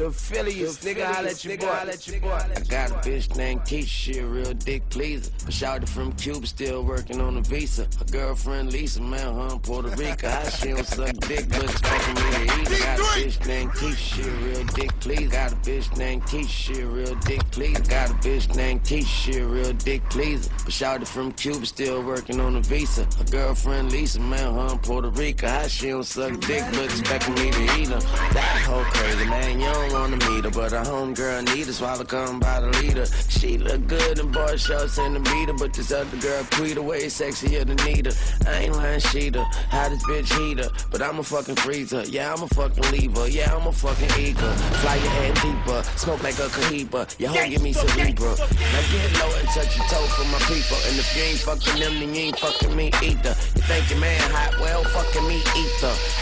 The affiliates, nigga, I let you boy. I let you boy. I got a bitch named Keisha, she a real dick pleaser. But shouted from Cuba, still working on a visa. Her girlfriend Lisa, man, her in Puerto Rico. How she don't suck dick, but expecting me to eat. Got a bitch named Keisha, she a real dick pleaser. Got a bitch named Keisha, she a real dick pleaser. Got a bitch named Keisha, she a real dick pleaser. But shouted from Cuba, still working on a visa. Her girlfriend Lisa, man, her in Puerto Rico. How she don't suck dick, but expecting me to eat her. That whole crazy, man, you don't wanna meet her, but her homegirl need her, swallow come by the leader. She look good in boy shorts and the beater, but this other girl tweet away sexier than Nita. I ain't lying, she the hottest bitch heater, but I'm a fucking freezer. Yeah, I'm a fucking lever. Yeah, I'm a fucking eager. Fly your head deeper, smoke like a cohiba. Your hoe give me cerebral. Now get low and touch your toe for my people. And if you ain't fucking them, then you ain't fucking me either. You think your man hot? Well, fucking me.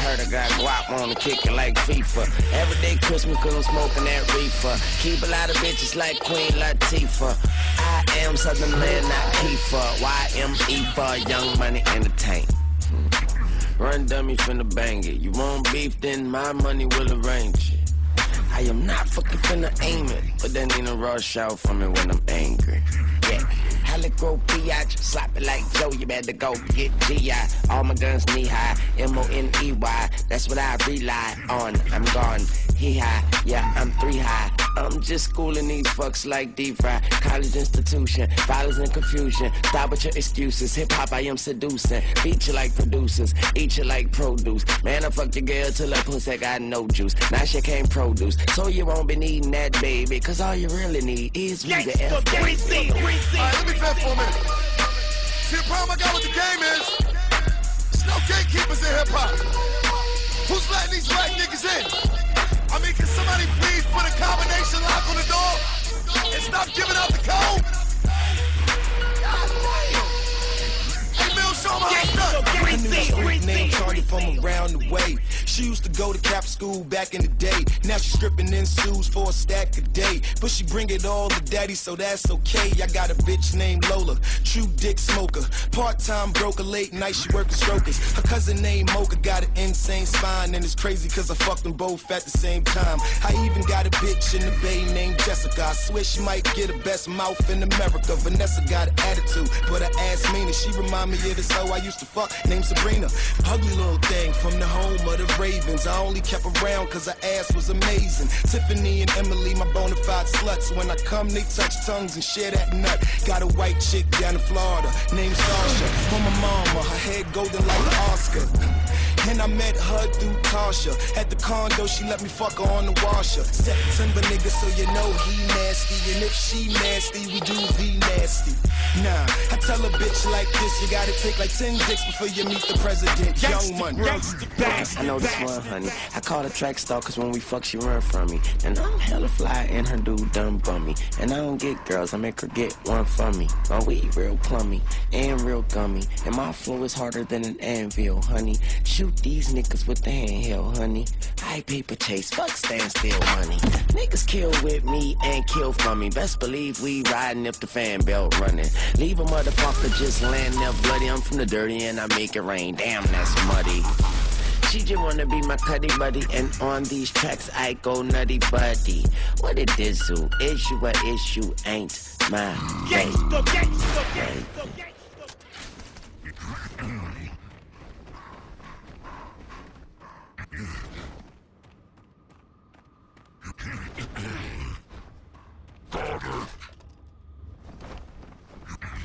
Heard I got guap on the kick it like FIFA. Every day Christmas, cause I'm smoking that reefer. Keep a lot of bitches like Queen Latifah. I am Southern Land, not Kiefer. YME for Young Money Entertainment. Run dummy finna bang it. You want beef, then my money will arrange it. I am not fucking finna aim it, but then need a rush out from me when I'm angry. Yeah. Helico Piach, slap it like Joe, you better go get GI. All my guns knee high, M-O-N-E-Y, that's what I rely on. I'm gone, he high, yeah, I'm three high. I'm just schooling these fucks like D-Fry. College institution, violence and confusion. Stop with your excuses. Hip hop, I am seducing. Feature like producers, eat you like produce. Man, I fuck your girl till her pussy got no juice. Now she can't produce, so you won't be needing that baby. Cause all you really need is me the F. Alright, let me fast for a minute. See, the problem I got with the game is, there's no gatekeepers in hip hop. Who's letting these black niggas in? I mean, can somebody please put a combination lock on the door and stop giving out the code? God damn. Hey, Mill, show them how it's done. From around the way. She used to go to cap school back in the day. Now she's stripping in suits for a stack a day. But she bring it all to daddy, so that's okay. I got a bitch named Lola, true dick smoker. Part-time broker, late night she working strokers. Her cousin named Mocha got an insane spine. And it's crazy cause I fucked them both at the same time. I even got a bitch in the bay named Jessica. I swear she might get the best mouth in America. Vanessa got an attitude, but her ass mean She remind me of this hoe I used to fuck named Sabrina. Ugly little thing from the home of the Ravens. I only kept around cause her ass was amazing. Tiffany and Emily, my bona fide sluts. When I come, they touch tongues and share that nut. Got a white chick down in Florida named Sasha. On my mama, her head golden like Oscar. And I met her through Tasha. At the condo, she let me fuck her on the washer. September nigga, so you know he nasty. And if she nasty, we do V nasty. Nah, tell a bitch like this, you gotta take like 10 dicks before you meet the president. Young money. I know this one, honey. I call her track star cause when we fuck, she run from me. And I'm hella fly and her dude dumb bummy. And I don't get girls, I make her get one from me. My weed real plummy and real gummy. And my flow is harder than an anvil, honey. Shoot these niggas with the handheld, honey. I paper chase, fuck stand still money. Niggas kill with me and kill from me. Best believe we riding if the fan belt running. Leave a motherfucker just land there bloody. I'm from the dirty and I make it rain. Damn, that's muddy. She just wanna be my cuddy buddy, and on these tracks I go nutty buddy. What it is, who issue or issue ain't my Gangsta, gangsta, gangsta, gangsta.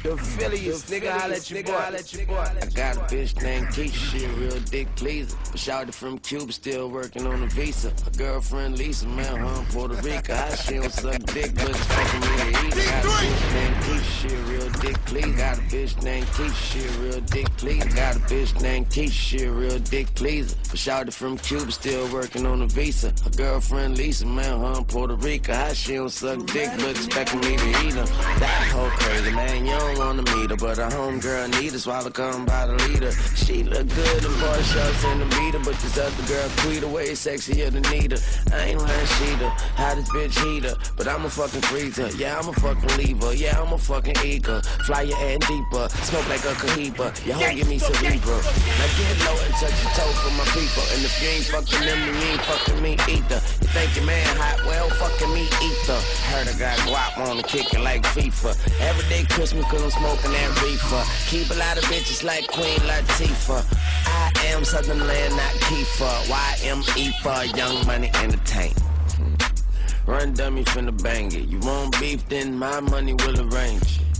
The affiliates, nigga, I let you boy. I let you boy. I got a bitch named Keisha, she a real dick pleaser. But shouted from Cuba, still working on a visa. Her girlfriend Lisa, man, her in Puerto Rico. I she don't suck dick, but it's fucking me to eat. Got a bitch named Keisha, she a real dick pleaser. Got a bitch named Keisha, real dick pleaser. Got a bitch named Keisha, real dick pleaser. But shouted from Cuba, still working on a visa. Her girlfriend Lisa, man, in Puerto Rico. How she don't suck dick, but expecting me to eat her. That whole crazy, man, you don't wanna meet her, but her homegirl need her, swallow come by the leader. She look good in boy shorts and the beater, but this other girl tweet away sexier than Nita. I ain't lying, she the hottest bitch heater, but I'm a fucking freezer. Yeah, I'm a fucking lever. Yeah, I'm a fucking eager. Fly your end deeper, smoke like a cohiba. Your hoe give me cerebral. Now get low and touch your toe for my people, and if you ain't fucking them, you ain't fucking me either. You think your man hot? well, fucking me ether. Heard I got guap on the kick it like FIFA. Every day Christmas cause I'm smoking that reefer. Keep a lot of bitches like Queen Latifah. I am Southern Land, not Kiefer. YME for Young Money Entertainment. Run dummy finna bang it. You want beef, then my money will arrange it.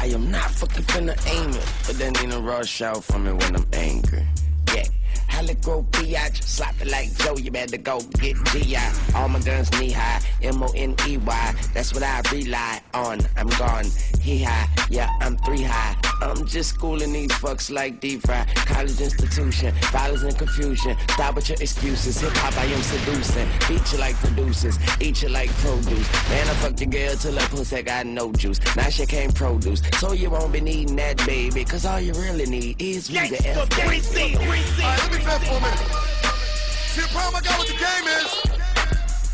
I am not fucking finna aim it, but then need a rush out for me when I'm angry. Yeah. Helico biatch, slap it like Joe, you better go get G.I. All my guns knee high, M-O-N-E-Y, that's what I rely on. I'm gone, he high, yeah, I'm three high. I'm just schooling these fucks like D-Fry. College institution, violence and confusion. Stop with your excuses. Hip hop, I am seducing. Beat you like producers, eat you like produce. Man, I fucked your girl till her pussy got no juice. Now she can't produce, so you won't be needing that baby. Cause all you really need is me the F. All right, let me vent for a minute. See, the problem I got with the game is,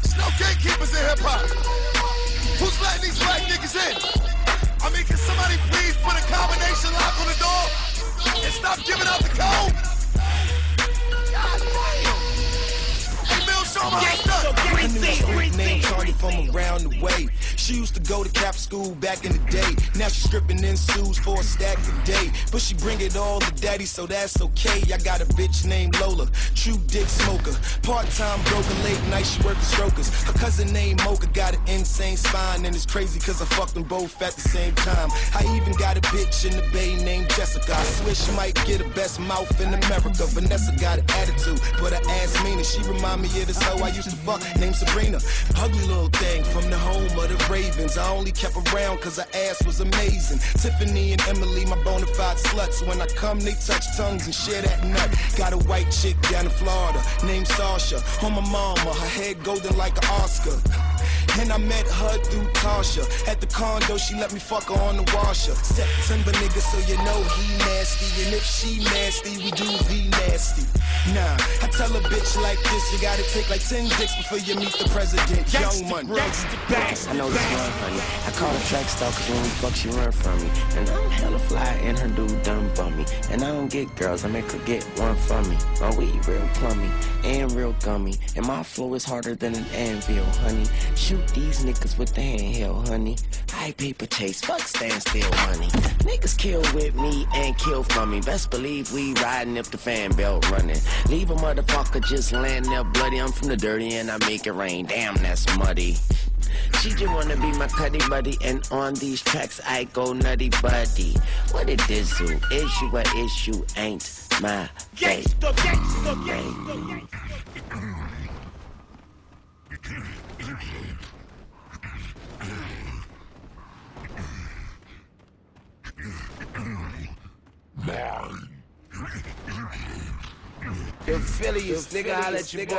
there's no gatekeepers in hip hop. Who's letting these black niggas in? I mean, can somebody please put a combination lock on the door and stop giving out the code? God damn. Hey, Bill, show me how it's done. I knew a street named Tardy from around the way. She used to go to Cap school back in the day. Now she's stripping in suits for a stack a day. But she bring it all to daddy, so that's okay. I got a bitch named Lola, true dick smoker. Part-time broker, late night she work the strokers. Her cousin named Mocha got an insane spine. And it's crazy cause I fucked them both at the same time. I even got a bitch in the bay named Jessica. I swear she might get the best mouth in America. Vanessa got an attitude, but her ass mean and She remind me of this hoe I used to fuck named Sabrina. Ugly little thing from the home of the Ravens. I only kept around cause her ass was amazing. Tiffany and Emily, my bona fide sluts. When I come, they touch tongues and share that nut. Got a white chick down in Florida named Sasha. On my mama, her head golden like an Oscar. And I met her through Tasha. At the condo, she let me fuck her on the washer. September nigga, so you know he nasty. And if she nasty, we do V nasty. Nah, I tell a bitch like this, you gotta take like 10 dicks before you meet the president. Young money. I know this one funny. I call her track star cause when we fuck she run from me. And I'm hella fly and her dude dumb bum me. And I don't get girls, I make her get one from me. My weed real plummy and real gummy. And my flow is harder than an anvil, honey. Shoot these niggas with the handheld, honey. I paper chase, fuck stand still, money. Niggas kill with me and kill for me. Best believe we riding if the fan belt running. Leave a motherfucker just laying there bloody. I'm from the dirty and I make it rain. Damn, that's muddy. She just wanna be my cuddy buddy, and on these tracks I go nutty buddy. What it is, who is you? What issue ain't my Energy. Baby? Affiliates, nigga, holla at your boy.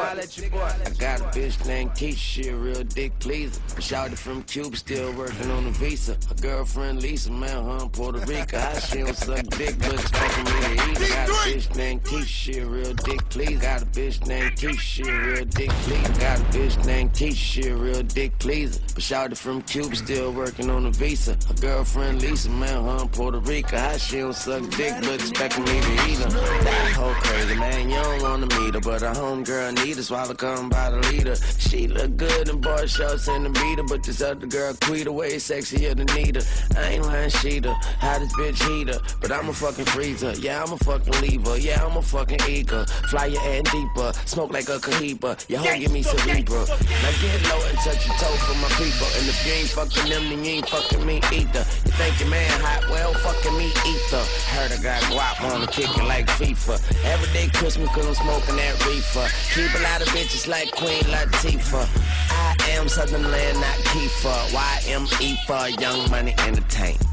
I got a bitch named Keisha, she real dick pleaser. A shouted from Cuba, still working on a visa. A girlfriend Lisa, man, her in Puerto Rico. I she don't suck dick, but it's fucking me to eat. I got a bitch named Keisha, she real dick pleaser. Got a bitch named Keisha, she real dick pleaser. Got a bitch named Keisha, she real dick pleaser. But shouted from Cuba, still working on a visa. A girlfriend Lisa, man, her in Puerto Rico. I she don't suck dick, but expecting me to eat her. That whole crazy, man, you don't wanna meet her, but her homegirl need her, swallow come by the leader. She look good in bar shorts and the beater, but this other girl Quita way sexier than Nita. I ain't lying, she the hottest bitch heater, but I'm a fucking freezer. Yeah, I'm a fucking lever. Yeah, I'm a fucking eager. Flyer and deeper, smoke like a Cohiba. Your hoe give me cerebral. Now get low and touch your toe for my people. And if you ain't fucking them, then you ain't fucking me either. You think your man hot? Well, fucking me either. Heard I got guap on the kicking like FIFA. Every day Christmas cause I'm smoking that reefer. Keep a lot of bitches like Queen Latifah. I am Southern Land, not Kiefer. YME for Young Money Entertainment.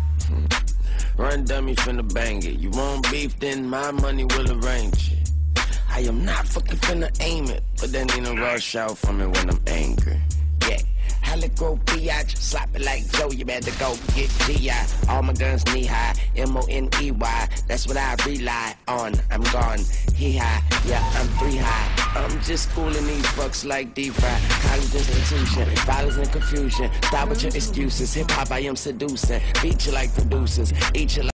Run dummy finna bang it. You want beef, then my money will arrange it. I am not fucking finna aim it, but then ain't a rush out for me when I'm angry. Yeah. Helico biatch, slap it like Joe, you better go get G.I. All my guns knee high, M-O-N-E-Y, that's what I rely on. I'm gone, he high, yeah, I'm three high. I'm just schooling these fucks like D-Fry. College institution, violence and confusion. Stop with your excuses. Hip hop, I am seducing. Beat you like producers, eat you like